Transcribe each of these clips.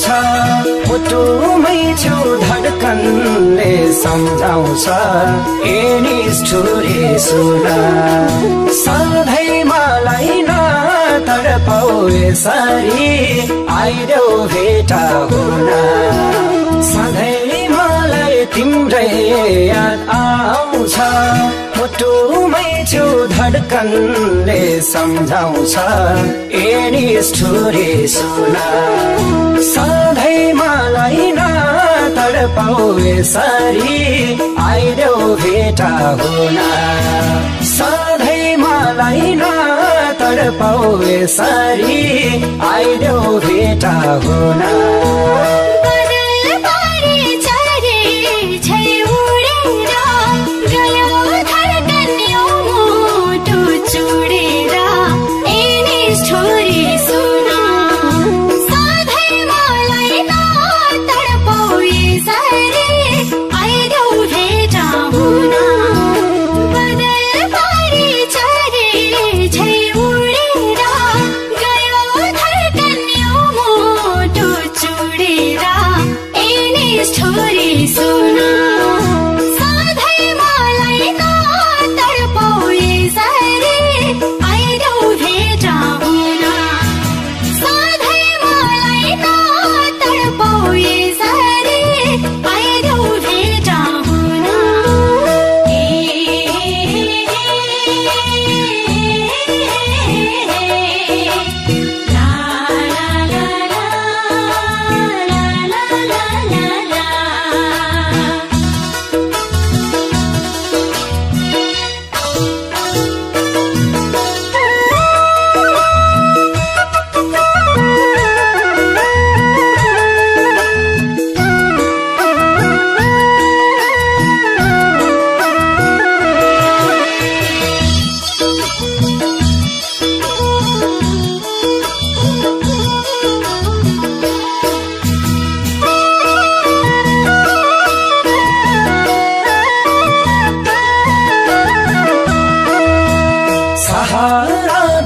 आउँछ मुटुमै छु धडकनले सम्झाउँछ। Any story सुन सधैँ मलाई न तडपाउ यसरी आइदेऊ भेटा हुन। सधैँ मलाई तिम्रै याद आउँछ। मुटुमै छु धडकनले सम्झाउँछ। एनी स्टोरी सुन। सधैँ मलाई न तडपाउ यसरी आइदेऊ भेटा हुन। सधैँ मलाई न तडपाउ यसरी आइदेऊ भेटा हुन।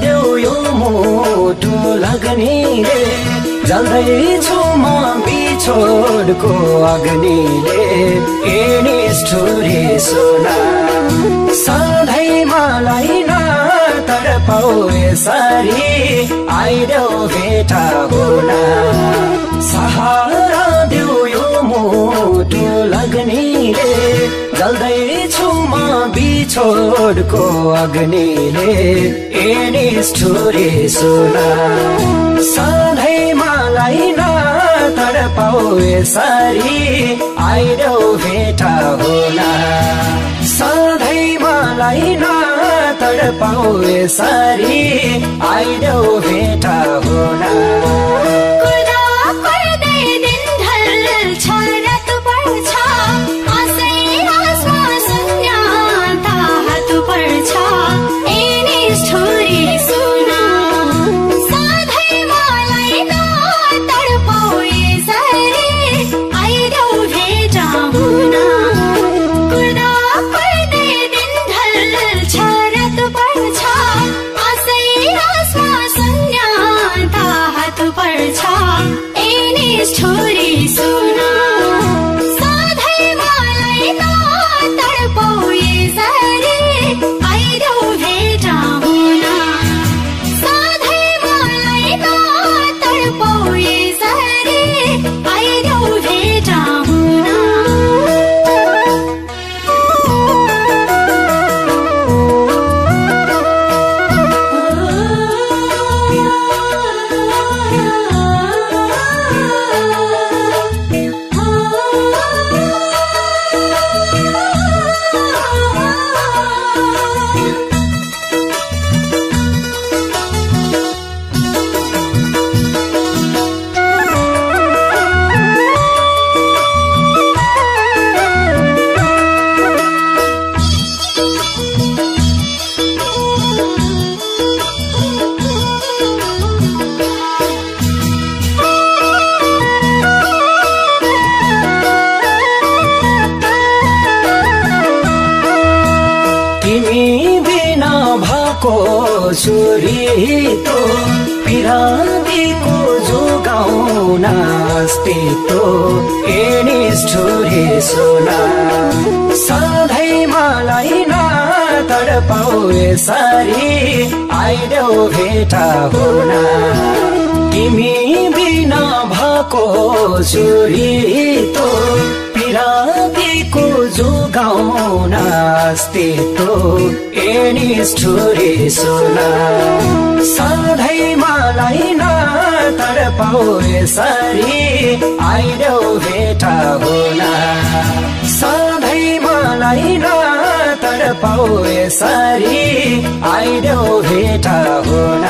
देऊ यो मुटु लाग्नेले जल्दैछु म बिछोडको अग्निले। एनी स्टोरी सुन सधैँ मलाई न तडपाउ यसरी आइदेऊ भेटा हुन सहारा देऊ यो मुटु लाग्नेले जल्दैछु म बिछोडको अग्निले एनी स्टोरी सुन। सधैँ मलाई न तडपाउ यसरी आइदेऊ भेटा हुन। सधैँ मलाई न तडपाउ यसरी आइदेऊ भेटा हुन। Ini is totally छोरीतो पिरातीको जोगाउन अस्तित्व एनिस छोरी सोना। यसरी आइदेऊ भेटा हुन। तिमी बिना भएको छोरी तो पिरातीको जोगाउन अस्तित्व एनी स्टोरी सुना। सधैँ मलाई न तडपाउ यसरी आइदेऊ भेटा हुन। सधैँ मलाई न तर सारी यसरी आइदेऊ भेट हुन।